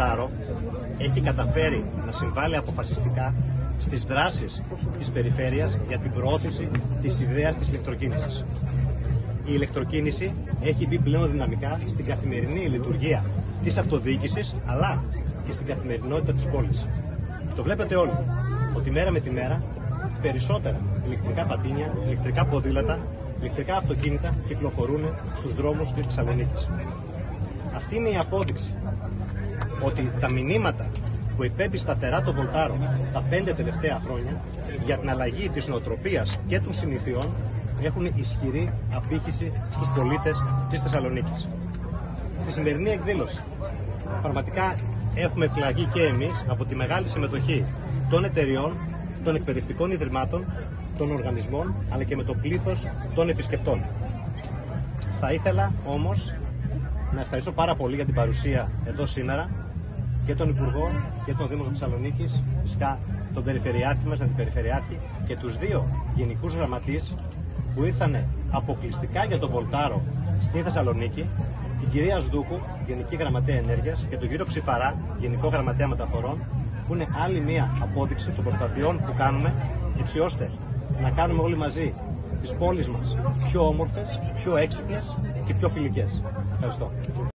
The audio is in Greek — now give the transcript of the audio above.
Βολτάρο έχει καταφέρει να συμβάλλει αποφασιστικά στις δράσεις της περιφέρειας για την προώθηση της ιδέας της ηλεκτροκίνησης. Η ηλεκτροκίνηση έχει μπει πλέον δυναμικά στην καθημερινή λειτουργία της αυτοδιοίκησης αλλά και στην καθημερινότητα της πόλης. Το βλέπετε όλοι, ότι μέρα με τη μέρα περισσότερα ηλεκτρικά πατίνια, ηλεκτρικά ποδήλατα, ηλεκτρικά αυτοκίνητα κυκλοφορούν στους δρόμους της Θεσσαλονίκης. Αυτή είναι η απόδειξη ότι τα μηνύματα που υπέμπει σταθερά το Βολτάρο τα πέντε τελευταία χρόνια για την αλλαγή της νοοτροπίας και των συνηθιών έχουν ισχυρή απήχηση στους πολίτες της Θεσσαλονίκης. Στη σημερινή εκδήλωση πραγματικά έχουμε εκλαγεί και εμείς από τη μεγάλη συμμετοχή των εταιριών, των εκπαιδευτικών ιδρυμάτων, των οργανισμών, αλλά και με το πλήθος των επισκεπτών. Θα ήθελα όμως να ευχαριστώ πάρα πολύ για την παρουσία εδώ σήμερα και τον Υπουργό και τον Δήμο Θεσσαλονίκης, φυσικά τον Περιφερειάρχη μας, την Περιφερειάρχη και τους δύο γενικούς γραμματείς που ήρθαν αποκλειστικά για τον Βολτάρο στη Θεσσαλονίκη, την κυρία Σδούκου, Γενική Γραμματέα Ενέργειας και τον κύριο Ξηφαρά, Γενικό Γραμματέα Μεταφορών, που είναι άλλη μία απόδειξη των προσπαθειών που κάνουμε έτσι ώστε να κάνουμε όλοι μαζί τις πόλεις μας πιο όμορφες, πιο έξυπνες και πιο φιλικές. Ευχαριστώ.